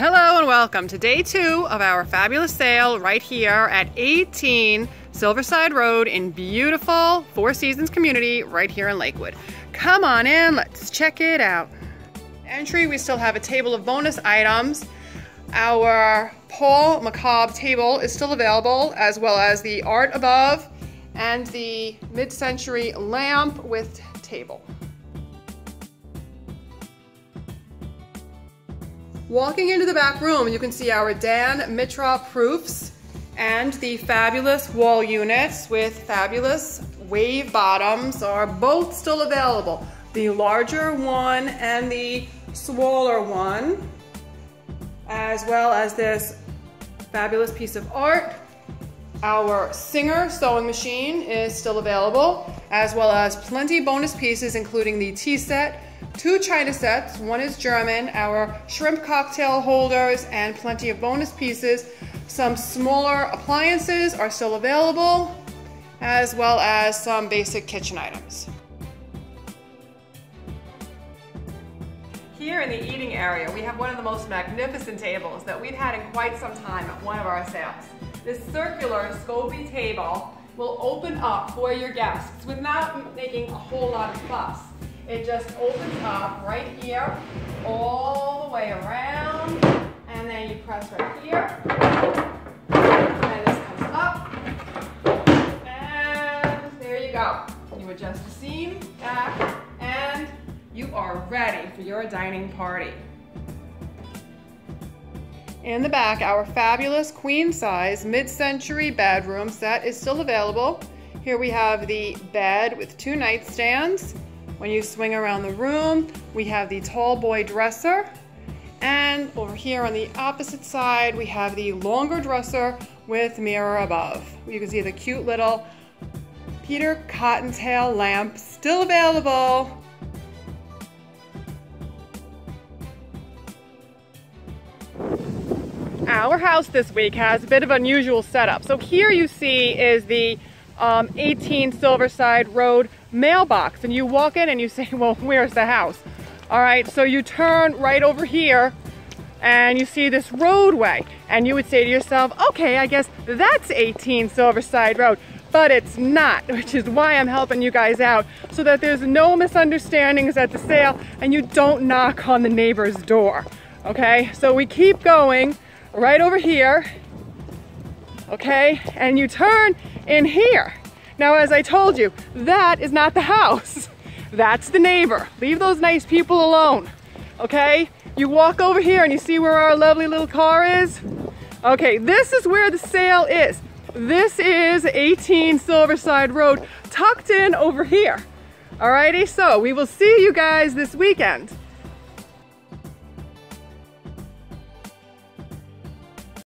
Hello and welcome to day two of our fabulous sale right here at 18 Silverside Road in beautiful Four Seasons community right here in Lakewood. Come on in, let's check it out. Entry, we still have a table of bonus items. Our Paul McCobb table is still available as well as the art above and the mid-century lamp with table. Walking into the back room, you can see our Dan Mitra proofs and the fabulous wall units with fabulous wave bottoms are both still available. The larger one and the smaller one, as well as this fabulous piece of art. Our Singer sewing machine is still available, as well as plenty bonus pieces, including the tea set, two china sets, one is German, our shrimp cocktail holders, and plenty of bonus pieces. Some smaller appliances are still available, as well as some basic kitchen items. Here in the eating area, we have one of the most magnificent tables that we've had in quite some time at one of our sales. This circular Skovby table will open up for your guests without making a whole lot of fuss. It just opens up right here, all the way around, and then you press right here, and this comes up, and there you go. You adjust the seam back, and you are ready for your dining party. In the back, our fabulous queen size mid-century bedroom set is still available. Here we have the bed with two nightstands, when you swing around the room, we have the tall boy dresser. And over here on the opposite side, we have the longer dresser with mirror above. You can see the cute little Peter Cottontail lamp still available. Our house this week has a bit of unusual setup. So here you see is the um, 18 Silverside Road mailbox and you walk in and you say, well, where's the house? All right, so you turn right over here and you see this roadway and you would say to yourself, okay, I guess that's 18 Silverside Road, but it's not, which is why I'm helping you guys out so that there's no misunderstandings at the sale and you don't knock on the neighbor's door, okay? So we keep going right over here, okay? And you turn in here now, as I told you, that is not the house. That's the neighbor. Leave those nice people alone, okay? You walk over here and you see where our lovely little car is? Okay, this is where the sale is. This is 18 Silverside Road, tucked in over here. Alrighty, so we will see you guys this weekend.